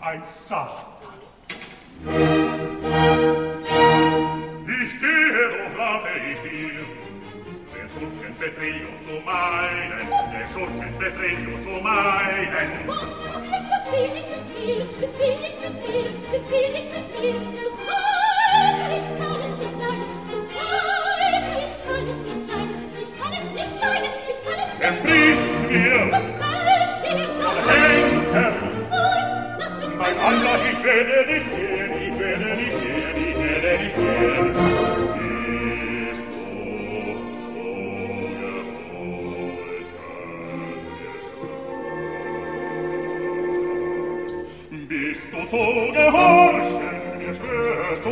ein Satan. Ich gehe, doch lade ich dir, der Schurken Petrillo zu meinen, der Schurken und zu meinen. Gott, was ist das mit mir? bist du zu gehorchen, geschwörst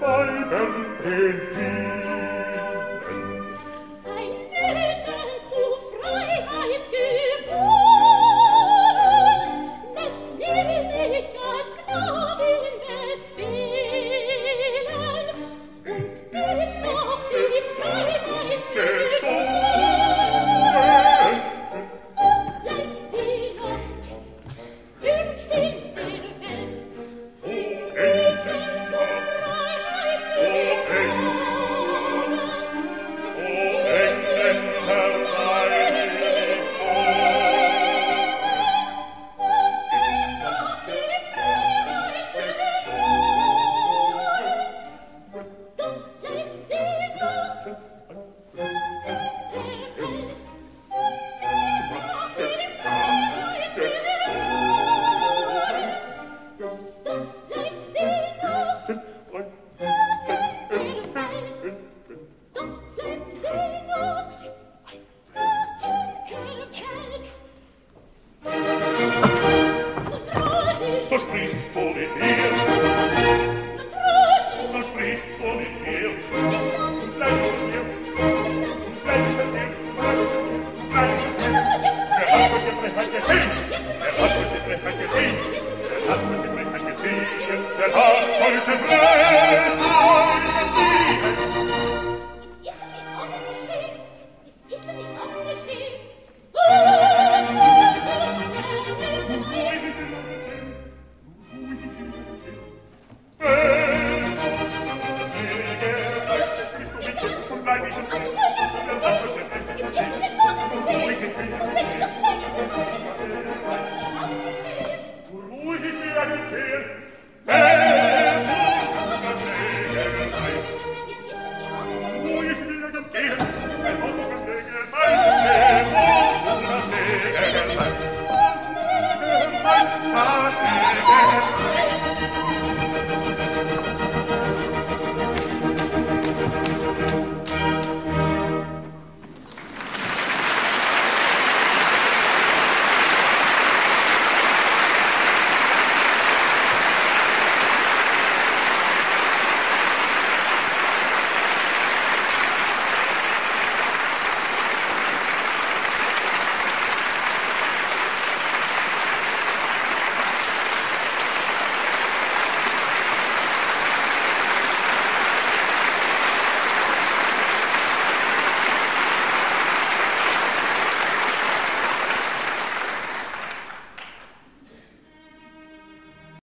Weibern, Thank you.